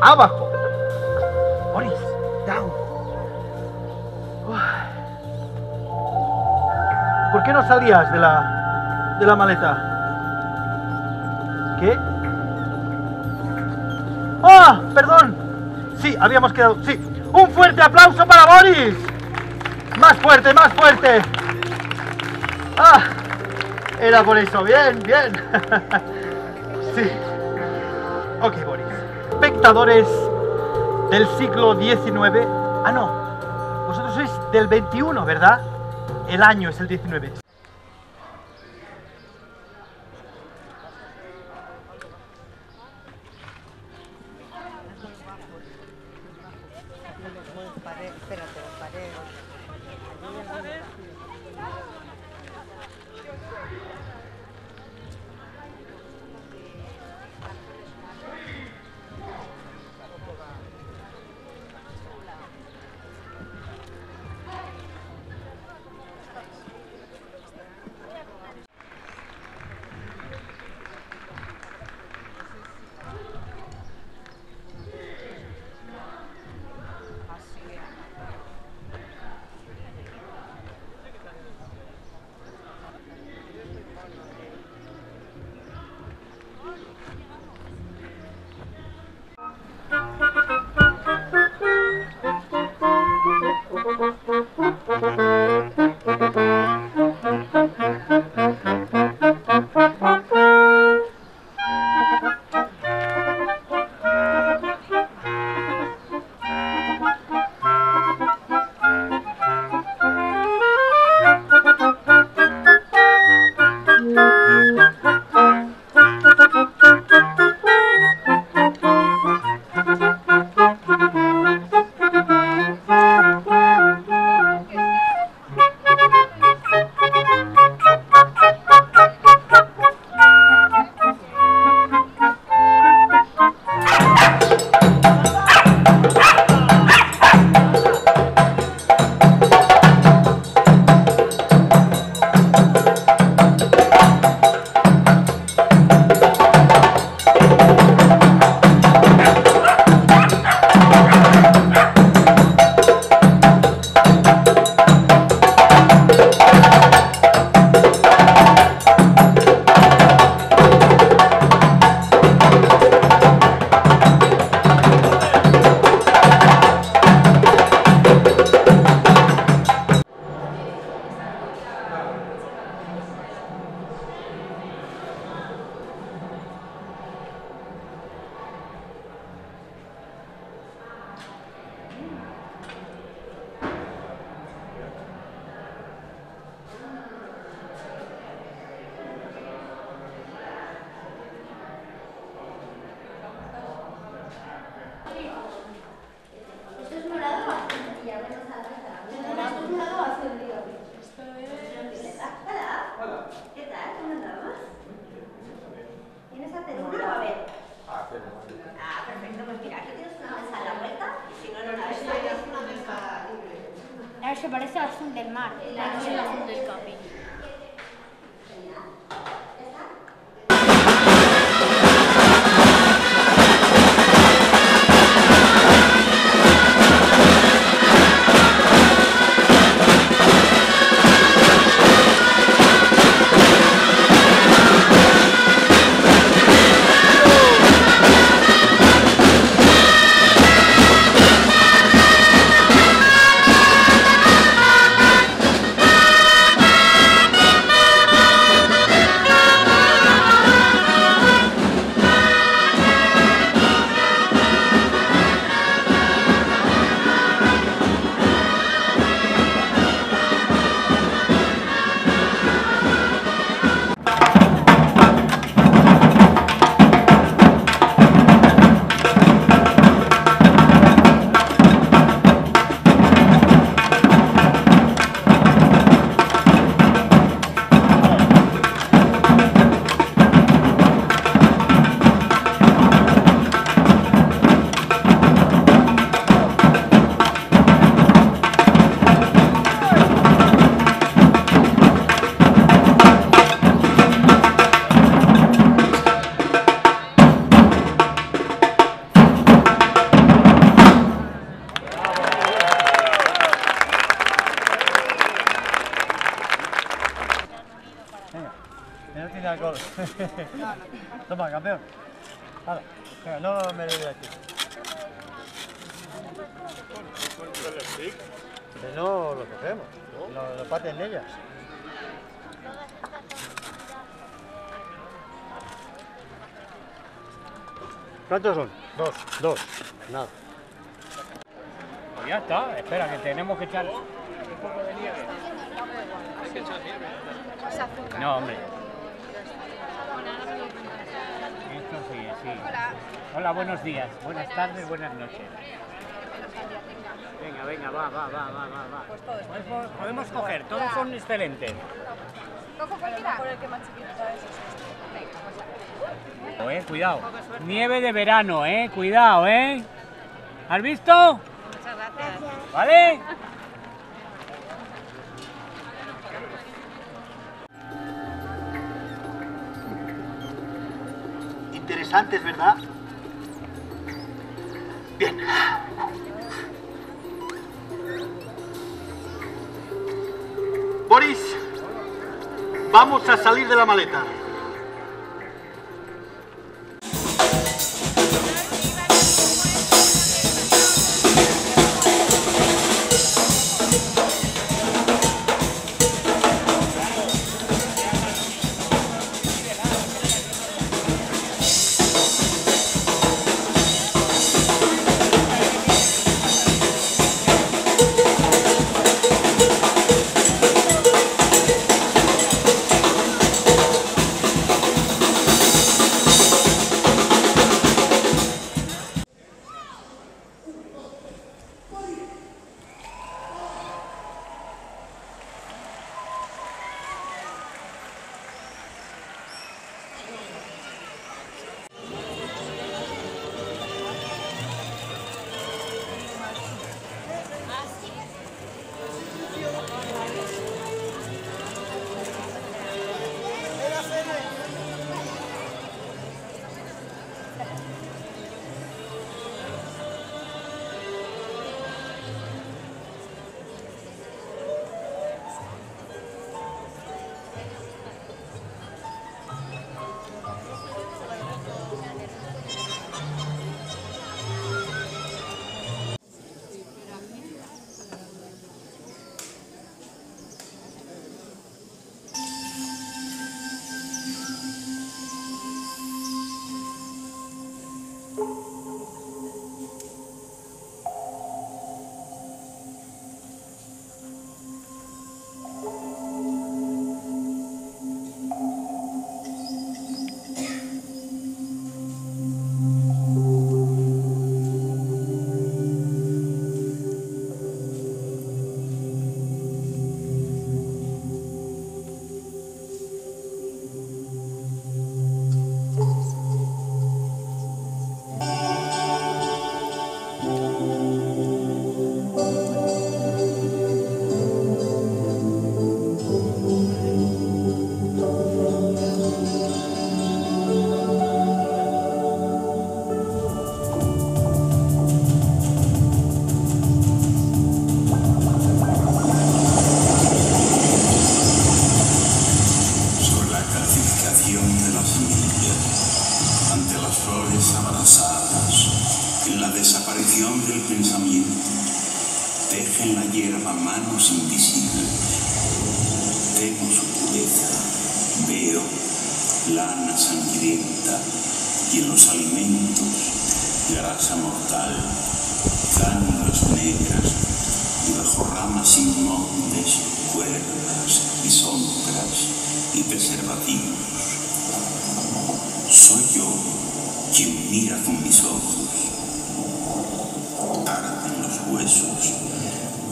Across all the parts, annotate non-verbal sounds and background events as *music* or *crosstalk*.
abajo. Boris, down. ¿Por qué no salías de la, de la maleta? ¿Qué? ¡Ah! ¡Perdón! Sí, habíamos quedado... Sí. ¡Un fuerte aplauso para Boris! ¡Más fuerte, más fuerte! ¡Ah! Era por eso. Bien, bien. *laughs* sí. Ok, Boris. Espectadores del siglo XIX. Ah, no. Vosotros sois del 21, ¿verdad? El año es el 19. Se parece al azul del mar. El azul del capi. *laughs* Toma, campeón. Hala, venga, no me lo de aquí. Que no lo cogemos, lo, lo paten ellas. ¿Cuántos son? Dos. Dos. Nada. Pues ya está, espera, que tenemos que echar. No, hombre. Esto sí, sí. Hola. buenos días, buenas tardes, buenas noches. Venga, venga, va, va, va, va, va. va. Podemos, podemos coger, todos son excelentes. Eh, cuidado. Nieve de verano, eh, cuidado, eh. ¿Has visto? Muchas gracias. ¿Vale? Interesantes, ¿verdad? Bien. Boris, vamos a salir de la maleta. Lana sangrienta y en los alimentos grasa mortal, cándidas negras y bajo ramas inmóviles cuerdas y sombras y preservativos. Soy yo quien mira con mis ojos. Arden los huesos.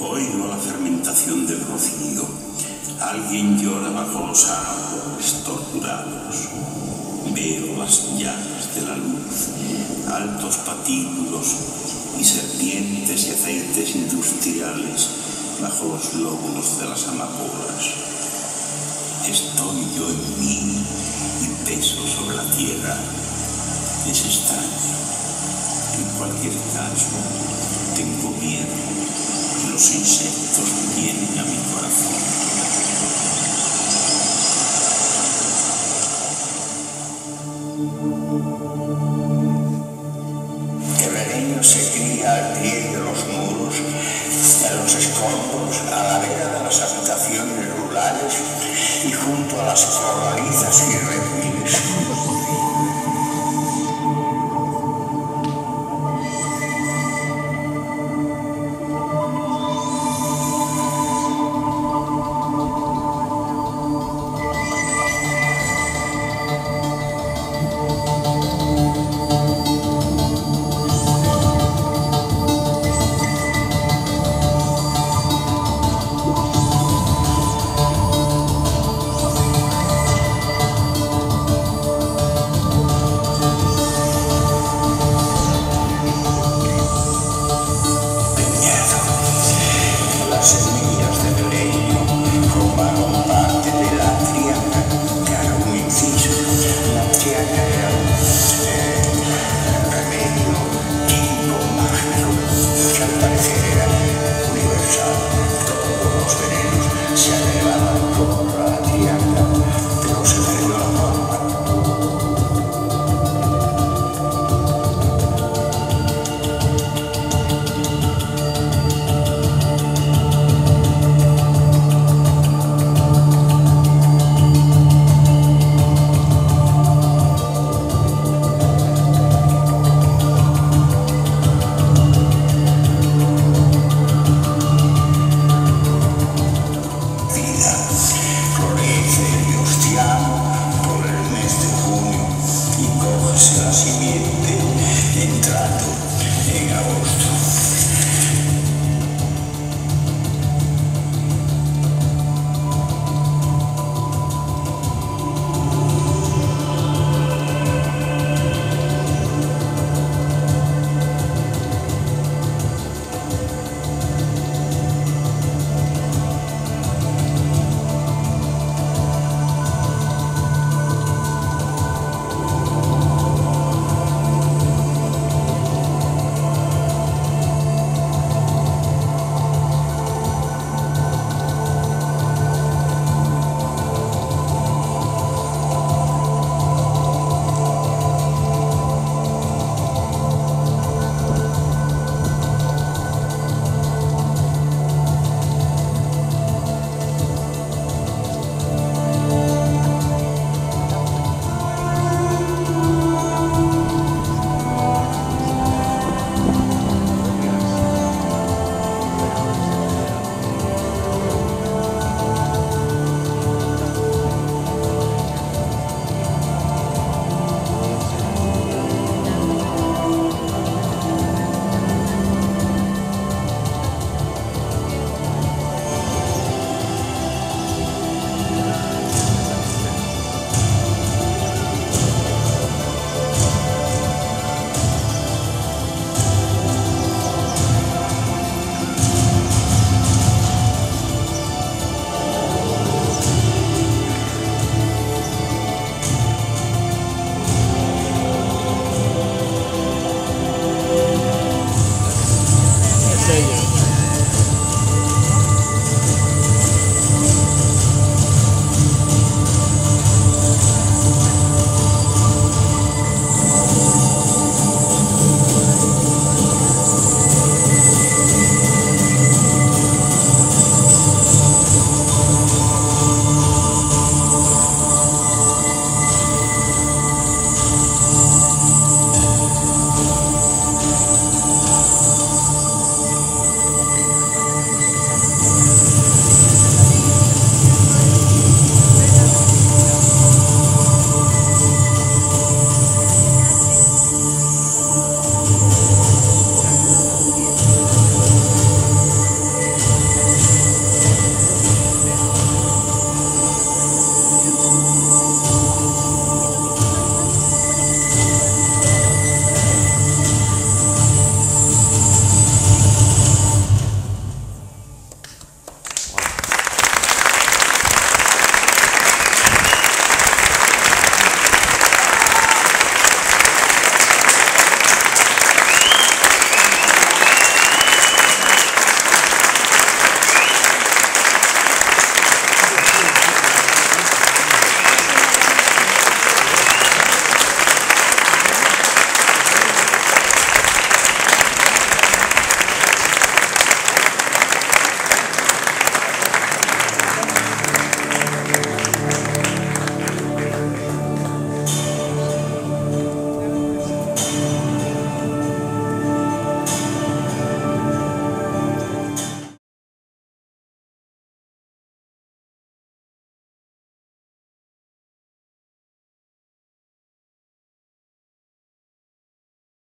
Oigo la fermentación del rocío. Alguien llora bajo los árboles torturados. Veo las de la luz, altos patíbulos y serpientes y aceites industriales bajo los lóbulos de las amapolas. Estoy yo en mí y peso sobre la tierra. Es extraño. En cualquier caso, tengo miedo. Los insectos vienen a mi corazón.